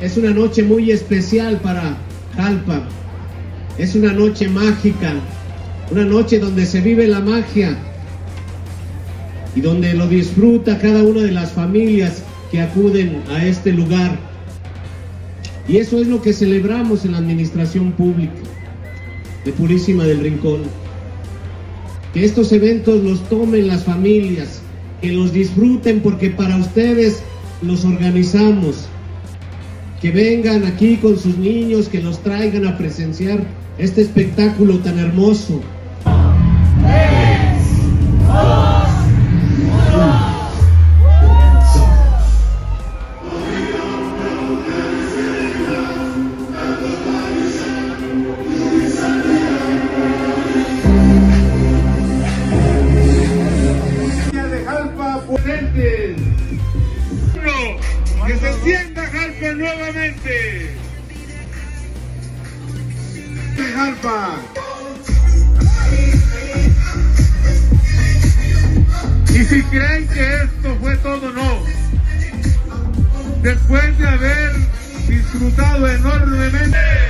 es una noche muy especial para Jalpa. Es una noche mágica, una noche donde se vive la magia y donde lo disfruta cada una de las familias que acuden a este lugar. Y eso es lo que celebramos en la administración pública de Purísima del Rincón. Que estos eventos los tomen las familias, que los disfruten porque para ustedes los organizamos. Que vengan aquí con sus niños, que los traigan a presenciar este espectáculo tan hermoso. Nuevamente. De Jalpa. Y si creen que esto fue todo, no. Después de haber disfrutado enormemente.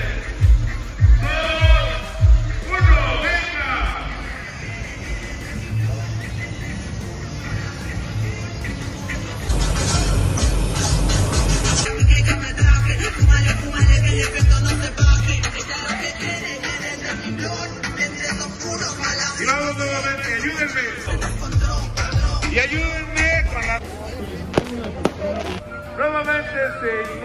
Nuevamente, ayúdenme. Y ayúdenme con la... Nuevamente este...